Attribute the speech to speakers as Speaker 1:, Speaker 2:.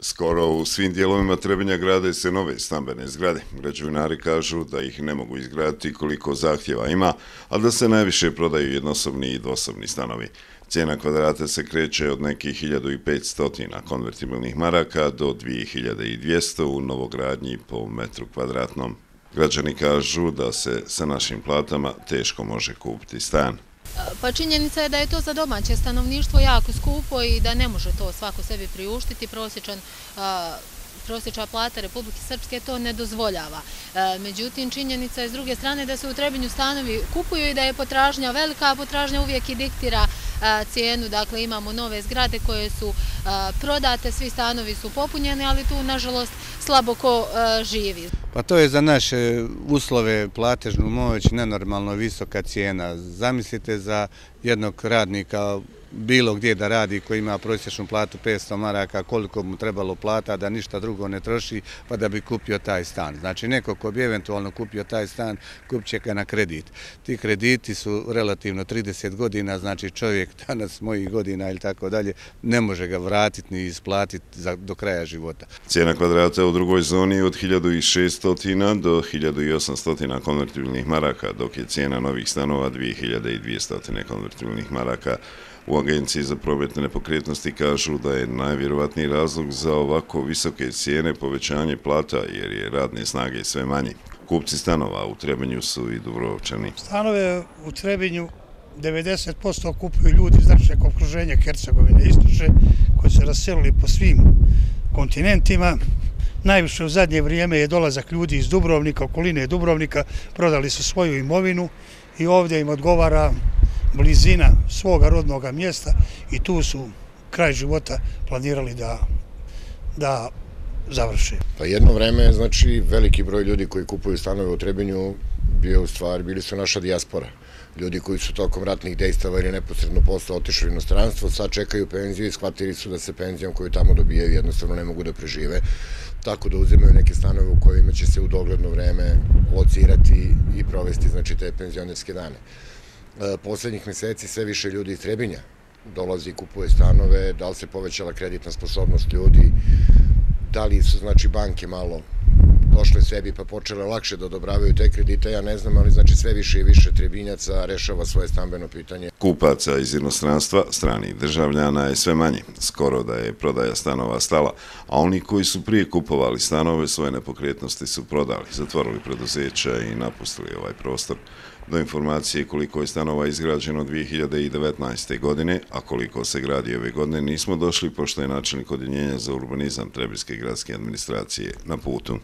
Speaker 1: Skoro u svim dijelovima Trebinja grade se nove stambene zgrade. Građevinari kažu da ih ne mogu izgraditi koliko zahtjeva ima, a da se najviše prodaju jednosobni i dvosobni stanovi. Cijena kvadrata se kreće od nekih 1500 konvertibilnih maraka do 2200 u novogradnji po metru kvadratnom. Građani kažu da se sa našim platama teško može kupiti stan.
Speaker 2: Pa činjenica je da je to za domaće stanovništvo jako skupo i da ne može to svako sebi priuštiti. Prosječan prosječa plata Republike Srpske to ne dozvoljava. E, međutim, činjenica je s druge strane da se u Trebinju stanovi kupuju i da je potražnja velika, a potražnja uvijek i diktira cijenu. Dakle, imamo nove zgrade koje su prodate, svi stanovi su popunjeni, ali tu, nažalost, slabo ko živi.
Speaker 3: Pa to je za naše uslove platežnu moć nenormalno visoka cijena. Zamislite za jednog radnika bilo gdje da radi koji ima prosječnu platu 500 maraka, koliko mu trebalo plata da ništa drugo ne troši pa da bi kupio taj stan. Znači neko ko bi eventualno kupio taj stan kupit će ga na kredit. Ti krediti su relativno 30 godina, znači čovjek danas mojih godina ili tako dalje ne može ga vratiti ni isplatiti do kraja života.
Speaker 1: Cijena kvadrata u drugoj zoni je od 1600 do 1800 konvertibilnih maraka, dok je cijena novih stanova 2200 konvertibilnih maraka. U Agenciji za prometne nepokretnosti kažu da je najvjerovatniji razlog za ovako visoke cijene povećanje plata jer je radne snage sve manje. Kupci stanova u Trebinju su i Dubrovčani.
Speaker 4: Stanove u Trebinju 90% kupuju ljudi iz našeg okruženja Hercegovine istoče koji su raselili po svim kontinentima. Najviše u zadnje vrijeme je dolazak ljudi iz Dubrovnika, okoline Dubrovnika, prodali su svoju imovinu i ovdje im odgovara blizina svoga rodnog mjesta i tu su kraj života planirali da da završe.
Speaker 5: Pa jedno vreme, znači, veliki broj ljudi koji kupuju stanove u Trebinju bio u stvari, bili su naša dijaspora. Ljudi koji su tokom ratnih dejstava ili neposredno posla otišli u inostranstvo, sad čekaju penziju i shvatili su da se penzijom koju tamo dobijaju jednostavno ne mogu da prežive. Tako da uzimaju neke stanove u kojima će se u dogledno vreme locirati i provesti znači, te penzionerske dane. E, Poslednjih meseci sve više ljudi iz Trebinja dolazi i kupuje stanove, da li se povećala kreditna sposobnost ljudi, da li su znači banke malo došle sebi pa počele lakše da odobravaju te kredite, ja ne znam, ali znači sve više i više trebinjaca rešava svoje stambeno pitanje.
Speaker 1: Kupaca iz inostranstva, strani državljana je sve manje. Skoro da je prodaja stanova stala, a oni koji su prije kupovali stanove svoje nepokretnosti su prodali, zatvorili preduzeća i napustili ovaj prostor. Do informacije koliko je stanova izgrađeno 2019. godine, a koliko se gradi ove godine, nismo došli pošto je načelnik odjenjenja za urbanizam Trebinske gradske administracije na putu.